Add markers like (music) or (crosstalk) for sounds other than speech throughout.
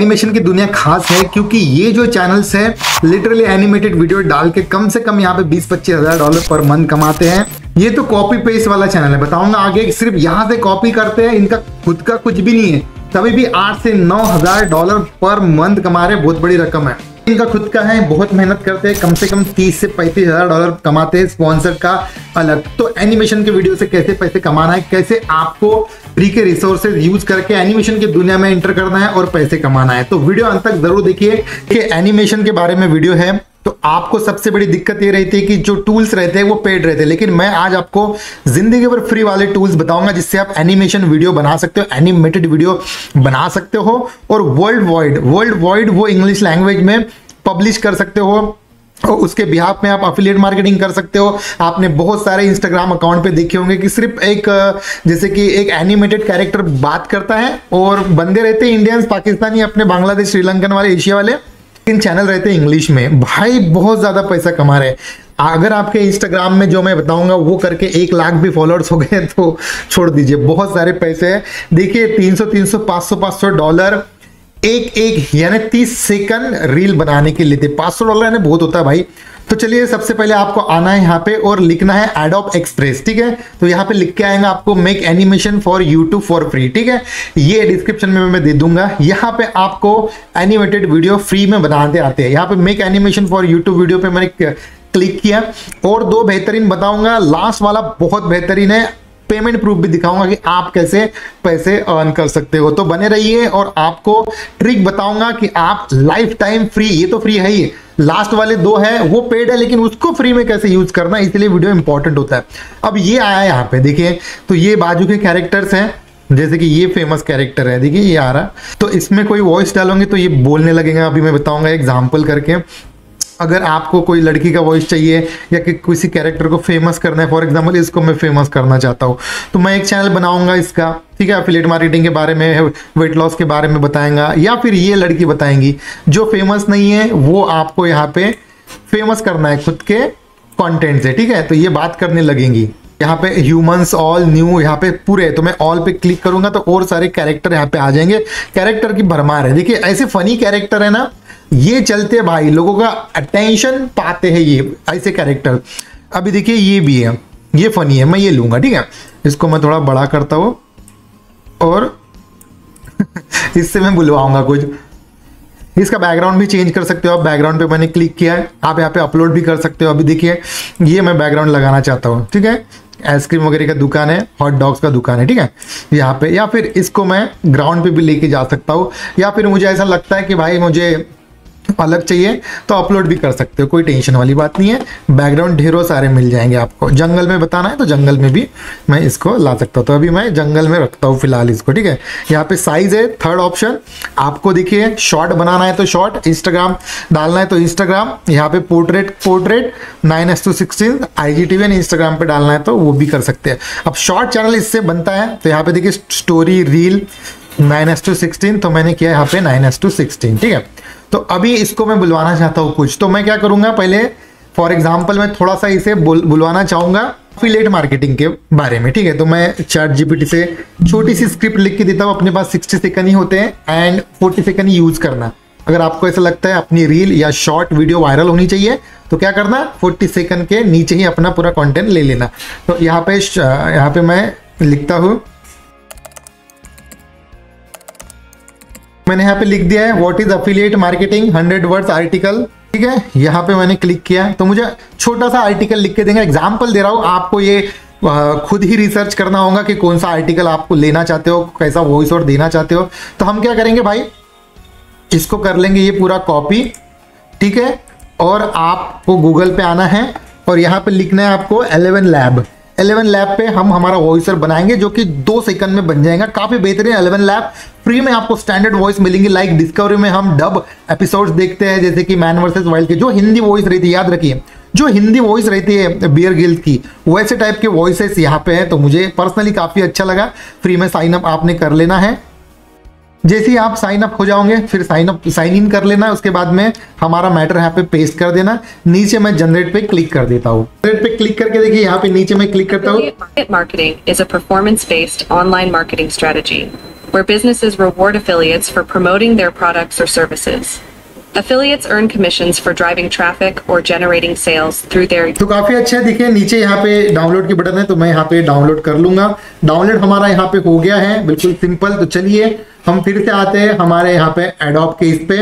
Animation की दुनिया खास है, क्योंकि ये जो चैनल्स है लिटरली एनिमेटेड वीडियो डाल के कम से कम यहाँ पे बीस पच्चीस हज़ार डॉलर पर मंथ कमाते हैं। ये तो कॉपी पेस्ट वाला चैनल है। बताऊँगा आगे, सिर्फ़ यहाँ से कॉपी करते हैं, इनका खुद का कुछ भी नहीं है। तभी भी आठ से नौ हज़ार डॉलर पर मंथ कमा रहे बहुत बड़ी रकम है। इनका खुद का है, बहुत मेहनत करते हैं, कम से कम तीस से पैंतीस हज़ार डॉलर कमाते हैं स्पॉन्सर का अलग। तो एनिमेशन के वीडियो से कैसे पैसे कमाना है, कैसे आपको फ्री के रिसोर्सेज यूज़ करके एनिमेशन की दुनिया में एंटर करना है और पैसे कमाना है। तो वीडियो अंत तक ज़रूर देखिए कि एनिमेशन के बारे में वीडियो है। तो आपको सबसे बड़ी दिक्कत ये रहती है कि जो टूल्स रहते हैं, वो पेड रहते हैं। लेकिन मैं आज आपको ज़िंदगी भर फ्री वाले टूल्स बताऊँगा, जिससे आप एनिमेशन वीडियो बना सकते हो एनिमेटेड वीडियो बना सकते हो और वर्ल्ड वाइड वर्ल्ड वाइड वो इंग्लिश लैंग्वेज में पब्लिश कर सकते हो। और उसके बिहाफ में आप अफिलिएट मार्केटिंग कर सकते हो। आपने बहुत सारे इंस्टाग्राम अकाउंट पे देखे होंगे कि सिर्फ़ एक, जैसे कि एक एनिमेटेड कैरेक्टर बात करता है और बंदे रहते हैं इंडियंस पाकिस्तानी, अपने बांग्लादेश, श्रीलंकन वाले, एशिया वाले। इन चैनल रहते हैं इंग्लिश में। भाई, बहुत ज़्यादा पैसा कमा रहे हैं। अगर आपके इंस्टाग्राम में जो मैं बताऊँगा, वो करके एक लाख भी फॉलोअर्स हो गए तो छोड़ दीजिए। बहुत सारे पैसे हैं। देखिए 300 300 500 500 डॉलर एक एक, यानी तीस सेकंड रील बनाने के लिए पाँच सौ डॉलर यानी बहुत होता है भाई। तो चलिए, सबसे पहले आपको आना है यहाँ पे और लिखना है एडोप एक्सप्रेस ठीक है? तो यहाँ पे लिख के आएगा आपको make animation for YouTube for free ठीक है? ये डिस्क्रिप्शन में मैं दे दूँगा। यहाँ पे आपको एनिमेटेड वीडियो फ्री में बनाते आते हैं। यहाँ पे make animation for YouTube video पे मैंने क्लिक किया। और दो बेहतरीन बताऊँगा। लास्ट वाला बहुत बेहतरीन है। पेमेंट प्रूफ भी दिखाऊँगा कि आप कैसे पैसे अर्न कर सकते हो। तो बने रहिए और आपको ट्रिक बताऊँगा कि आप लाइफ टाइम फ्री ये तो फ्री है ही। लास्ट वाले दो है, वो पेड है, लेकिन उसको फ्री में कैसे यूज़ करना, इसलिए वीडियो इंपॉर्टेंट होता है। अब ये आया यहाँ पे, देखिए तो ये बाजू के कैरेक्टर्स हैं, जैसे कि ये फ़ेमस कैरेक्टर है, देखिए, ये आ रहा। तो इसमें कोई वॉइस डालोगे तो ये बोलने लगेगा, अभी मैं बताऊँगा एग्ज़ाम्पल करके। अगर आपको कोई लड़की का वॉइस चाहिए या कि किसी कैरेक्टर को फ़ेमस करना है फॉर एग्ज़ाम्पल इसको मैं फ़ेमस करना चाहता हूँ। तो मैं एक चैनल बनाऊँगा इसका, ठीक है अफिलेट मार्केटिंग के बारे में वेट लॉस के बारे में बताएँगा, या फिर ये लड़की बताएँगी, जो फ़ेमस नहीं है, वो आपको यहाँ पे फ़ेमस करना है खुद के कॉन्टेंट से, ठीक है? तो ये बात करने लगेंगी। यहाँ पे ह्यूमंस ऑल न्यू यहाँ पे पूरे तो मैं ऑल पे क्लिक करूँगा तो और सारे कैरेक्टर यहाँ पे आ जाएँगे। कैरेक्टर की भरमार है। देखिए, ऐसे फनी कैरेक्टर है ना ये चलते भाई, लोगों का अटेंशन पाते हैं ये ऐसे कैरेक्टर अभी देखिए ये भी है, ये फनी है, मैं ये लूँगा, ठीक है? इसको मैं थोड़ा बड़ा करता हूँ, और (laughs) इससे मैं बुलवाऊँगा कुछ। इसका बैकग्राउंड भी चेंज कर सकते हो आप बैकग्राउंड पे मैंने क्लिक किया है, आप यहाँ पे अपलोड भी कर सकते हो। अभी देखिए, ये मैं बैकग्राउंड लगाना चाहता हूँ, ठीक है? आइसक्रीम वगैरह का दुकान है हॉट डॉग्स का दुकान है, ठीक है? यहाँ पे, या फिर इसको मैं ग्राउंड पे भी लेके जा सकता हूँ, या फिर मुझे ऐसा लगता है कि भाई मुझे अलग चाहिए तो अपलोड भी कर सकते हो, कोई टेंशन वाली बात नहीं है। बैकग्राउंड ढेरों सारे मिल जाएँगे आपको। जंगल में बताना है तो जंगल में भी मैं इसको ला सकता हूँ। तो अभी मैं जंगल में रखता हूँ फ़िलहाल इसको, ठीक है? यहाँ पे साइज़ है थर्ड ऑप्शन आपको देखिए शॉर्ट बनाना है तो शॉर्ट इंस्टाग्राम डालना है तो इंस्टाग्राम यहाँ पे portrait portrait nine is to sixteen I G T V Instagram पर डालना है तो वो भी कर सकते हैं। अब शॉर्ट चैनल इससे बनता है तो यहाँ पे देखिए story reel nine is to sixteen तो मैंने किया यहाँ पे नाइन एस टू सिक्सटीन ठीक है? तो अभी इसको मैं बुलवाना चाहता हूँ कुछ। तो मैं क्या करूँगा, पहले फॉर एग्ज़ाम्पल मैं थोड़ा सा इसे बुलवाना चाहूँगा फिलेट मार्केटिंग के बारे में, ठीक है? तो मैं चैट जीपीटी से छोटी सी स्क्रिप्ट लिख के देता हूँ, अपने पास सिक्सटी सेकंड ही होते हैं एंड फोर्टी सेकंड ही यूज़ करना। अगर आपको ऐसा लगता है अपनी रील या शॉर्ट वीडियो वायरल होनी चाहिए तो क्या करना? 40 सेकंड के नीचे ही अपना पूरा कंटेंट ले लेना। तो यहाँ पे यहाँ पे मैं लिखता हूँ मैंने यहाँ पे लिख दिया है what is affiliate marketing hundred words article ठीक है? यहाँ पे मैंने क्लिक किया तो मुझे छोटा सा आर्टिकल लिख के देंगे। एग्ज़ाम्पल दे रहा हूँ, आपको ये खुद ही रिसर्च करना होगा कि कौन सा आर्टिकल आपको लेना चाहते हो, कैसा वॉइस और देना चाहते हो। तो हम क्या करेंगे भाई? इसको कर लेंगे ये पूरा कॉपी ठीक है? और आपको गूगल पे आना है, और यहाँ पे लिखना है आपको एलेवन लैब एलेवन लैब पे हम हमारा वॉइसर बनाएँगे, जो कि दो सेकंड में बन जाएगा। काफ़ी बेहतरीन एलेवन लैब फ्री में आपको स्टैंडर्ड वॉइस मिलेंगी लाइक डिस्कवरी में हम डब एपिसोड्स देखते हैं, जैसे कि मैन वर्सेस वाइल्ड के। जो हिंदी वॉइस रही थी याद रखिए। जो हिंदी वॉइस रहती है बियर गिल्ड की, वैसे टाइप के वॉइसेस यहाँ पे है तो मुझे पर्सनली काफ़ी अच्छा लगा। फ्री में साइन अप आपने कर लेना है। जैसे ही आप साइन अप हो जाओगे फिर साइन अप साइन इन कर लेना उसके बाद में हमारा मैटर यहाँ पे पेस्ट कर देना नीचे मैं जनरेट पे क्लिक कर देता हूँ जनरेट पे क्लिक करके देखिए यहाँ पे नीचे मैं क्लिक करता हूँ Marketing is a performance-based online marketing strategy. where businesses reward affiliates for promoting their products or services. Affiliates earn commissions for driving traffic or generating sales through their तो काफ़ी अच्छा है देखिए नीचे यहाँ पे डाउनलोड की बटन है तो मैं यहाँ पे डाउनलोड कर लूँगा डाउनलोड हमारा यहाँ पे हो गया है बिल्कुल सिंपल तो चलिए हम फिर से आते हैं हमारे यहाँ पे एडोप के इस पे।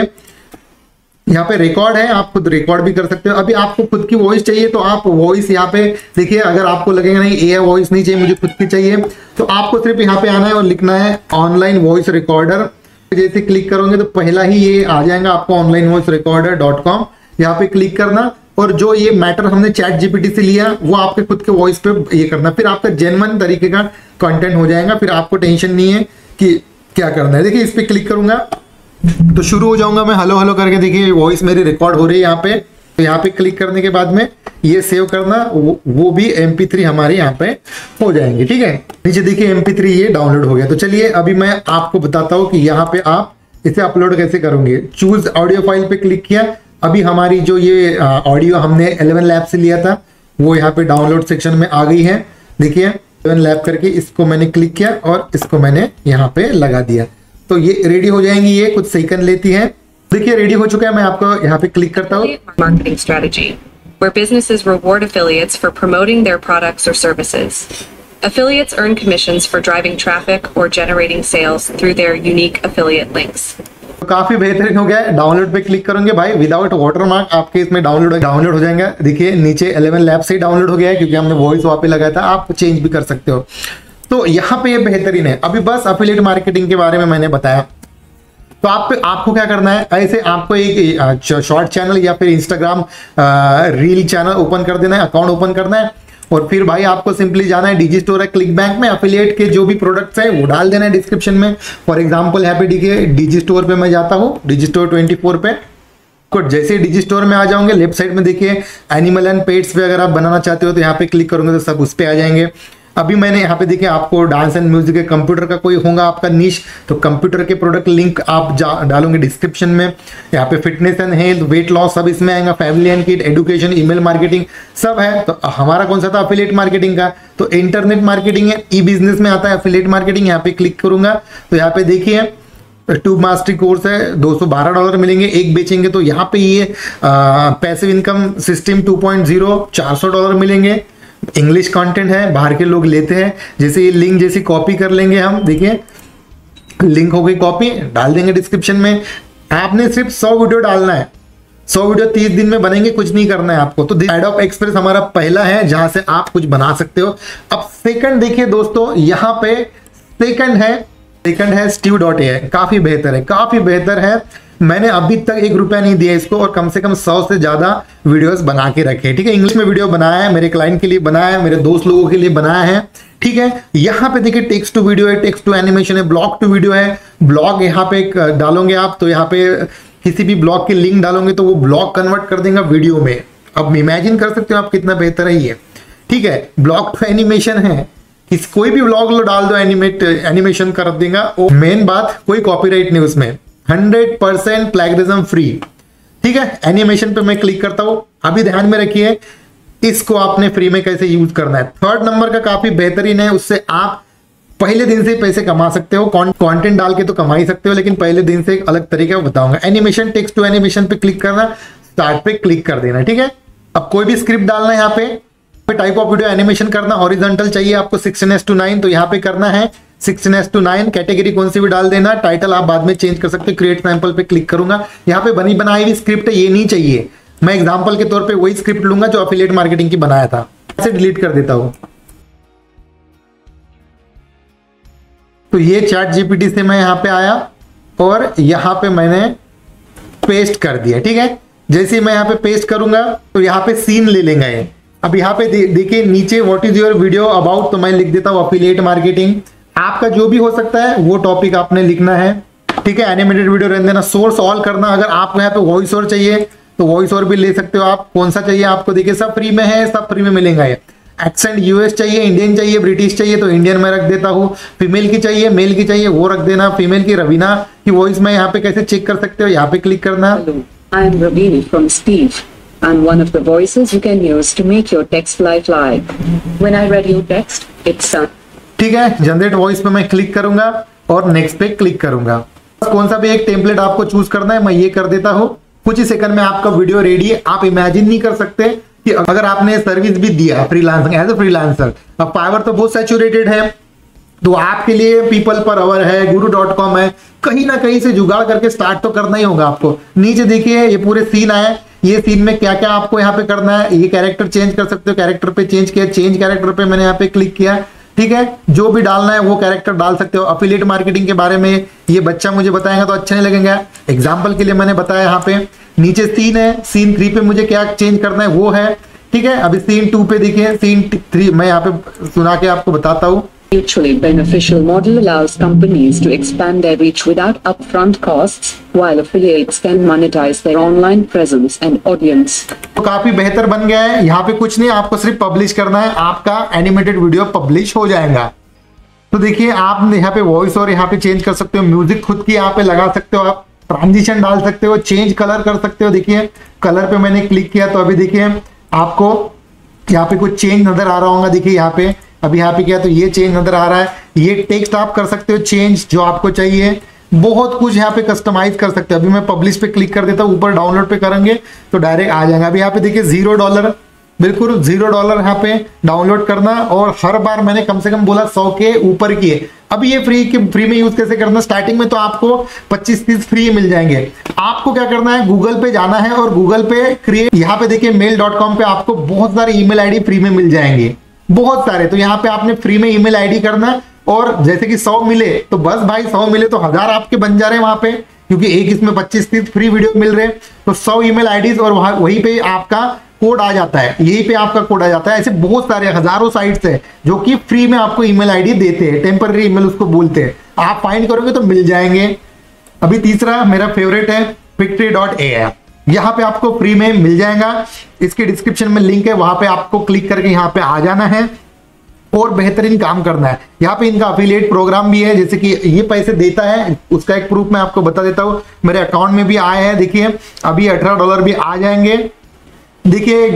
यहाँ पे रिकॉर्ड है, आप खुद रिकॉर्ड भी कर सकते हो। अभी आपको खुद की वॉइस चाहिए तो आप वॉइस यहाँ पे देखिए, अगर आपको लगेगा नहीं ये वॉइस नहीं चाहिए, मुझे खुद की चाहिए तो आपको सिर्फ़ यहाँ पे आना है और लिखना है ऑनलाइन वॉइस रिकॉर्डर जैसे क्लिक करोगे तो पहला ही ये आ जाएगा आपको online voice recorder dot com यहाँ पे क्लिक करना और जो ये मैटर हमने चैट जीपीटी से लिया, वो आपके खुद के वॉइस पे ये करना। फिर आपका जेनवन तरीके का कंटेंट हो जाएगा। फिर आपको टेंशन नहीं है कि क्या करना है? देखिए इस पर क्लिक करूँगा। तो शुरू हो जाऊँगा मैं हेलो हेलो करके। देखिए वॉइस मेरी रिकॉर्ड हो रही है यहाँ पे। तो यहाँ पे क्लिक करने के बाद में ये सेव करना वो, वो भी MP3 हमारे यहाँ पे हो जाएँगे ठीक है? नीचे देखिए MP3 ये डाउनलोड हो गया। तो चलिए अभी मैं आपको बताता हूँ कि यहाँ पे आप इसे अपलोड कैसे करोगे। चूज़ ऑडियो फ़ाइल पे क्लिक किया। अभी हमारी जो ये ऑडियो हमने 11 लैब से लिया था वो यहाँ पे डाउनलोड सेक्शन में आ गई है। देखिए 11 लैब करके इसको मैंने क्लिक किया और इसको मैंने यहाँ पे लगा दिया तो ये रेडी हो जाएँगी ये कुछ सेकंड लेती है देखिए रेडी हो चुका है मैं आपको यहाँ पे क्लिक करता हूँ marketing strategy, where businesses reward affiliates for promoting their products or services. Affiliates earn commissions for driving traffic or generating sales through their unique affiliate links. तो काफ़ी बेहतरीन हो गया है। डाउनलोड पे क्लिक करेंगे भाई विदाउट वाटरमार्क आपके इसमें डाउनलोड डाउनलोड हो जाएगा। देखिए, नीचे 11 लैब से डाउनलोड हो गया है, क्योंकि हमने वॉइस वहाँ पे लगाया था, आप चेंज भी कर सकते हो। तो यहाँ पे ये बेहतरीन है। अभी बस अफिलिएट मार्केटिंग के बारे में मैंने बताया। तो आप आपको क्या करना है? ऐसे आपको एक शॉर्ट चैनल या फिर इंस्टाग्राम रील चैनल ओपन कर देना है अकाउंट ओपन करना है। और फिर भाई आपको सिंपली जाना है डीजी स्टोर है क्लिक बैंक में अफिलियट के जो भी प्रोडक्ट्स है, वो डाल देना है डिस्क्रिप्शन में। फॉर एग्ज़ाम्पल यहाँ पे देखिए डिजी स्टोर पे मैं जाता हूँ डिजी स्टोर ट्वेंटी फोर पे। को जैसे ही डिजी स्टोर में आ जाऊँगे लेफ़्ट साइड में देखिए एनिमल एंड पेट्स पे अगर आप बनाना चाहते हो तो यहाँ पे क्लिक करोगे तो सब उस पर आ जाएँगे। अभी मैंने यहाँ पे देखिए, आपको डांस एंड म्यूज़िक के कंप्यूटर का कोई होगा आपका नीच तो कंप्यूटर के प्रोडक्ट लिंक आप डालोगे डिस्क्रिप्शन में। यहाँ पे fitness and health weight loss सब इसमें आएगा family and kit education email marketing सब है। तो हमारा कौन सा था? अफिलेट मार्केटिंग का। तो इंटरनेट मार्केटिंग है ई बिज़नेस में आता है अफिलेट मार्केटिंग यहाँ पे क्लिक करूँगा। तो यहाँ पे देखिए टू मास्टरी कोर्स है 212 डॉलर मिलेंगे, एक बेचेंगे तो यहाँ पे ये पैसिव इनकम सिस्टम 2.0 400 डॉलर मिलेंगे। इंग्लिश कंटेंट है, बाहर के लोग लेते हैं। जैसे ये लिंक जैसी कॉपी कर लेंगे हम, देखिए। लिंक हो गई कॉपी डाल देंगे डिस्क्रिप्शन में। आपने सिर्फ़ 100 वीडियो डालना है। 100 वीडियो 30 दिन में बनेंगे, कुछ नहीं करना है आपको। तो एडोप एक्सप्रेस हमारा पहला है, जहाँ से आप कुछ बना सकते हो। अब सेकंड देखिए दोस्तों, यहाँ पे सेकंड है। सेकंड है स्टीव डॉट ए काफ़ी बेहतर है, काफ़ी बेहतर है। मैंने अभी तक एक रुपया नहीं दिया इसको और कम से कम सौ से ज़्यादा वीडियोस बना के रखे। ठीक है, इंग्लिश में वीडियो बनाया है, मेरे क्लाइंट के लिए बनाया है, मेरे दोस्त लोगों के लिए बनाया है। ठीक है, यहाँ पे देखिए टेक्स्ट टू वीडियो है टेक्स्ट टू एनिमेशन है ब्लॉग टू वीडियो है। ब्लॉग यहाँ पे डालोगे आप तो यहाँ पे किसी भी ब्लॉग की लिंक डालोगे तो वो ब्लॉग कन्वर्ट कर देगा वीडियो में। अब इमेजिन कर सकते हो आप कितना बेहतर है ये। ठीक है ब्लॉग टू एनिमेशन है। किस, कोई भी ब्लॉग लो, डाल दो एनिमेट एनिमेशन कर देगा। मेन बात, कोई कॉपीराइट नहीं उसमें। Hundred percent plagiarism free. ठीक है? एनिमेशन पे मैं क्लिक करता हूँ। अभी ध्यान में रखिए, इसको आपने फ्री में कैसे यूज़ करना है? थर्ड नंबर का काफ़ी बेहतरीन है, उससे आप पहले दिन से पैसे कमा सकते हो। कंटेंट डाल के तो कमा ही सकते हो, लेकिन पहले दिन से एक अलग तरीका बताऊँगा। एनिमेशन टेक्स्ट टू एनिमेशन पे क्लिक करना स्टार्ट पे क्लिक कर देना, ठीक है? अब कोई भी स्क्रिप्ट डालना है यहाँ पे टाइप ऑफ़ वीडियो एनिमेशन करना हॉरिजॉन्टल चाहिए आपको सिक्सटीन एस टू नाइन तो यहाँ पे करना है। Sixteen is to nine category कौन सी भी डाल देना टाइटल आप बाद में चेंज कर सकते हो क्रिएट सैंपल पे क्लिक करूँगा। यहाँ पे बनी बनाई हुई स्क्रिप्ट ये नहीं चाहिए। मैं एग्ज़ाम्पल के तौर पे वही स्क्रिप्ट लूँगा जो अफिलिएट मार्केटिंग की बनाया था। ऐसे डिलीट कर देता हूँ। तो ये चैट जीपीटी से मैं यहाँ पे आया और यहाँ पे मैंने पेस्ट कर दिया, ठीक है? जैसे मैं यहाँ पे पेस्ट करूँगा तो यहाँ पे सीन ले लेंगे अब यहाँ पे देखिए नीचे what is your video about तो मैं लिख देता हूँ अफिलिएट मार्केटिंग आपका जो भी हो सकता है वो टॉपिक आपने लिखना है। ठीक है? एनिमेटेड वीडियो रहने देना। सोर्स ऑल करना। अगर आपको यहाँ पे वॉइस ओवर चाहिए। तो वॉइस ओवर भी ले सकते हो आप। कौन सा चाहिए आपको? देखिए सब फ्री में है सब फ्री में मिलेगा ये। एक्सेंट यूएस चाहिए इंडियन चाहिए ब्रिटिश चाहिए तो इंडियन में रख देता हूँ। फीमेल की चाहिए मेल की चाहिए वो रख देना। फीमेल की रवीना की वॉइस में यहाँ पे कैसे चेक कर सकते हो? यहाँ पे क्लिक करना। From I'm one of the voices you can use to make your text live live. When I read your text, it sounds ठीक है? जनरेट वॉइस पे मैं क्लिक करूँगा और नेक्स्ट पे क्लिक करूँगा। कौन सा भी एक टेम्पलेट आपको चूज़ करना है, मैं ये कर देता हूँ। कुछ ही सेकंड में आपका वीडियो रेडी है। आप इमेजिन नहीं कर सकते कि अगर आपने सर्विस भी दिया फ्रीलांसिंग एज ए फ्रीलांसर अब फाइवर तो बहुत सेचुरेटेड है। तो आपके लिए पीपल पर अवर है गुरु डॉट कॉम है। कहीं ना कहीं से जुगाड़ करके स्टार्ट तो करना ही होगा आपको। नीचे देखिए, ये पूरे सीन आए। ये सीन में क्या क्या आपको यहाँ पे करना है? ये कैरेक्टर चेंज कर सकते हो। कैरेक्टर पे चेंज किया चेंज कैरेक्टर पे मैंने यहाँ पे क्लिक किया। ठीक है? जो भी डालना है वो कैरेक्टर डाल सकते हो। अफिलेट मार्केटिंग के बारे में ये बच्चा मुझे बताएगा तो अच्छा नहीं लगेगा। एग्ज़ाम्पल के लिए मैंने बताया यहाँ पे। नीचे सीन है। सीन थ्री पे मुझे क्या चेंज करना है वो है। ठीक है? अभी सीन टू पे देखिए। सीन थ्री मैं यहाँ पे सुना के आपको बताता हूँ। Mutually beneficial model allows companies to expand their reach without upfront costs, while affiliates can monetize their online presence and audience. तो काफ़ी बेहतर बन गया है। यहाँ पे कुछ नहीं आपको सिर्फ़ पब्लिश करना है। आपका एनिमेटेड वीडियो पब्लिश हो जाएगा। तो देखिए आप यहाँ पे वॉइस और यहाँ पे चेंज कर सकते हो। म्यूज़िक खुद की यहाँ पे लगा सकते हो आप। ट्रांजिशन डाल सकते हो चेंज कलर कर सकते हो। देखिए कलर पे मैंने क्लिक किया तो अभी देखिए आपको यहाँ पे कुछ चेंज नज़र आ रहा होगा। देखिए यहाँ पे अभी यहाँ पे क्या तो ये चेंज नज़र आ रहा है। ये टेक्स्ट आप कर सकते हो चेंज जो आपको चाहिए। बहुत कुछ यहाँ पे कस्टमाइज कर सकते हो। अभी मैं पब्लिश पे क्लिक कर देता हूँ, ऊपर डाउनलोड पे करेंगे तो डायरेक्ट आ जाएगा। अभी यहाँ पे देखिए ज़ीरो डॉलर बिल्कुल ज़ीरो डॉलर यहाँ पे डाउनलोड करना और हर बार मैंने कम से कम बोला सौ के ऊपर किए। अब ये फ्री के फ्री में यूज़ कैसे करना स्टार्टिंग में तो आपको 25 तीस फ्री मिल जाएँगे। आपको क्या करना है? गूगल पे जाना है और गूगल पे क्रिएट यहाँ पे देखिए मेल डॉट कॉम पे आपको बहुत सारे ईमेल आईडी फ्री में मिल जाएँगे। बहुत सारे तो यहाँ पे आपने फ्री में ईमेल आईडी करना और जैसे कि सौ मिले तो बस भाई सौ मिले तो हज़ार आपके बन जा रहे हैं वहाँ पे, क्योंकि एक इसमें पच्चीस तीस फ्री वीडियो मिल रहे हैं तो सौ ईमेल आईडीज और वहाँ, वहीं पे आपका कोड आ जाता है, यही पे आपका कोड आ जाता है, ऐसे बहुत सारे, हज़ारों साइट्स है, जो कि फ्री में आपको ईमेल आईडी देते हैं टेम्पररी ईमेल उसको बोलते हैं, आप फाइंड करोगे तो मिल जाएँगे। अभी तीसरा मेरा फेवरेट है पिक्ट्री डॉट ए यहाँ पे आपको फ्री में मिल जाएगा। इसके डिस्क्रिप्शन में लिंक है, वहाँ पे आपको क्लिक करके यहाँ पे आ जाना है और बेहतरीन काम करना है। यहाँ पे इनका अफिलिएट प्रोग्राम भी है, जैसे कि ये पैसे देता है, उसका एक प्रूफ मैं आपको बता देता हूँ। मेरे अकाउंट में भी आए हैं, देखिए, अभी अठारह डॉलर भी आ जाएँगे। देखिए,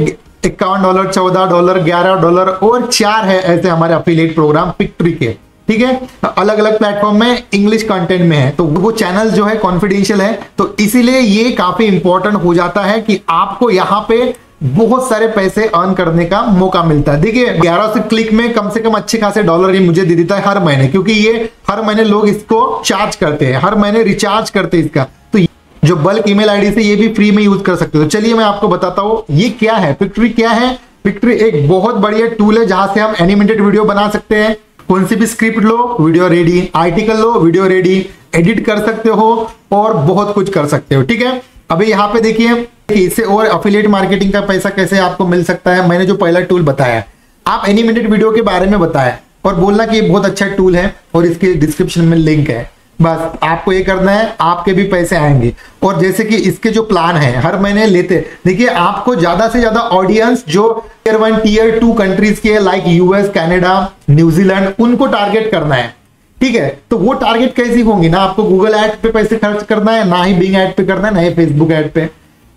इक्यावन डॉलर चौदह डॉलर ग्यारह डॉलर और चार है ऐसे हमारे अफिलिएट प्रोग्राम पिक्ट्री के। ठीक है? अलग अलग प्लेटफॉर्म में इंग्लिश कंटेंट में है। तो वो चैनल जो है कॉन्फिडेंशियल है। तो इसीलिए ये काफ़ी इंपॉर्टेंट हो जाता है कि आपको यहाँ पे बहुत सारे पैसे अर्न करने का मौका मिलता है। देखिए, ग्यारह से क्लिक में कम से कम अच्छे खासे डॉलर ये मुझे दे देता है हर महीने, क्योंकि ये हर महीने लोग इसको चार्ज करते हैं। हर महीने रिचार्ज करते हैं इसका। तो जो बल्क ईमेल आईडी से ये भी फ्री में यूज़ कर सकते हो। चलिए मैं आपको बताता हूँ, ये क्या है? पिक्ट्री क्या है? पिक्ट्री एक बहुत बढ़िया टूल है जहाँ से हम एनिमेटेड वीडियो बना सकते हैं। कौन सी भी स्क्रिप्ट लो, वीडियो रेडी आर्टिकल लो, वीडियो रेडी एडिट कर सकते हो और बहुत कुछ कर सकते हो, ठीक है? अभी यहाँ पे देखिए इससे और अफिलियट मार्केटिंग का पैसा कैसे आपको मिल सकता है, मैंने जो पहला टूल बताया आप एनिमेटेड वीडियो के बारे में बताया और बोलना कि ये बहुत अच्छा टूल है और इसके डिस्क्रिप्शन में लिंक है। बस, आपको ये करना है, आपके भी पैसे आएँगे। और जैसे कि इसके जो प्लान है, हर महीने लेते, देखिए, आपको ज़्यादा से ज़्यादा ऑडियंस जो tier one tier two countries के like US Canada New Zealand उनको टारगेट करना है। ठीक है? तो वो टारगेट कैसी होंगी ना? आपको गूगल एड पे पैसे खर्च करना है, ना ही बिंग एड पे करना है, ना ही फेसबुक एड पे।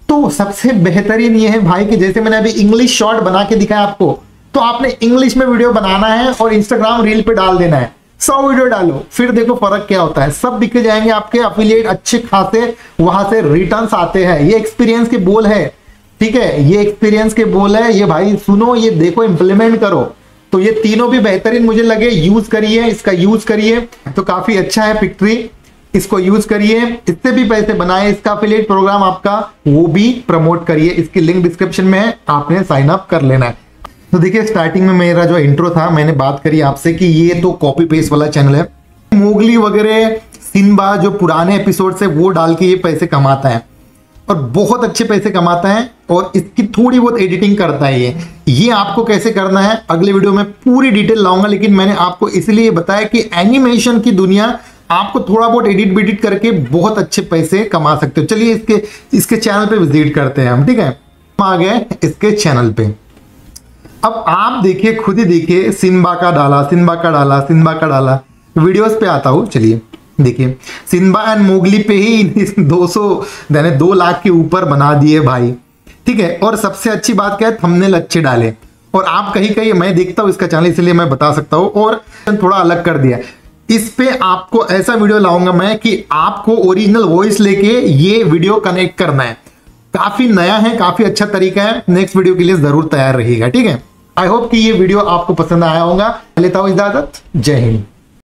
तो सबसे बेहतरीन ये है भाई कि जैसे मैंने अभी इंग्लिश शॉर्ट बना के दिखाया आपको तो आपने इंग्लिश में वीडियो बनाना है और इंस्टाग्राम रील पे डाल देना है। सौ वीडियो डालो, फिर देखो फ़र्क क्या होता है। सब दिखे जाएँगे आपके अफिलियट अच्छे खासे, वहाँ से रिटर्न्स आते हैं। ये एक्सपीरियंस के बोल है। ठीक है, ये एक्सपीरियंस के बोल है। ये भाई सुनो, ये देखो इंप्लीमेंट करो। तो ये तीनों भी बेहतरीन मुझे लगे। यूज़ करिए, इसका यूज़ करिए। तो काफ़ी अच्छा है पिक्ट्री इसको यूज़ करिए। इससे भी पैसे बनाए इसका अफिलिएट प्रोग्राम आपका, वो भी प्रमोट करिए। इसकी लिंक डिस्क्रिप्शन में है। आपने साइन अप कर लेना है। तो देखिए स्टार्टिंग में मेरा जो इंट्रो था, मैंने बात करी आपसे कि ये तो कॉपी पेस्ट वाला चैनल है। मोगली वगैरह सिनबा जो पुराने एपिसोड से वो डाल के ये पैसे कमाता है। और बहुत अच्छे पैसे कमाता है और इसकी थोड़ी बहुत एडिटिंग करता है ये। ये आपको कैसे करना है, अगले वीडियो में पूरी डिटेल लाऊँगा, लेकिन मैंने आपको इसलिए बताया कि एनिमेशन की दुनिया, आपको थोड़ा बहुत एडिट बिडिट करके बहुत अच्छे पैसे कमा सकते हो। चलिए इसके इसके चैनल पे विज़िट करते हैं हम, ठीक है? हम आ गए इसके चैनल पे। अब आप देखिए, खुद ही देखिए सिम्बा का डाला सिम्बा का डाला सिम्बा का डाला। वीडियोस पे आता हूँ, चलिए, देखिए। सिम्बा एंड मोगली पे ही (laughs) 200 यानी दो लाख के ऊपर बना दिए भाई। ठीक है, और सबसे अच्छी बात क्या है थंबनेल अच्छे डाले। और आप कहीं कहीं, मैं देखता हूँ इसका चैनल इसलिए मैं बता सकता हूँ, और थोड़ा अलग कर दिया। इस पे आपको ऐसा वीडियो लाऊँगा मैं कि आपको ओरिजिनल वॉइस लेके ये वीडियो कनेक्ट करना है। काफ़ी नया है, काफ़ी अच्छा तरीका है। नेक्स्ट वीडियो के लिए ज़रूर तैयार रहेगा ठीक है? आई होप कि ये वीडियो आपको पसंद आया होगा। लेता हूँ इजाज़त। जय हिंद।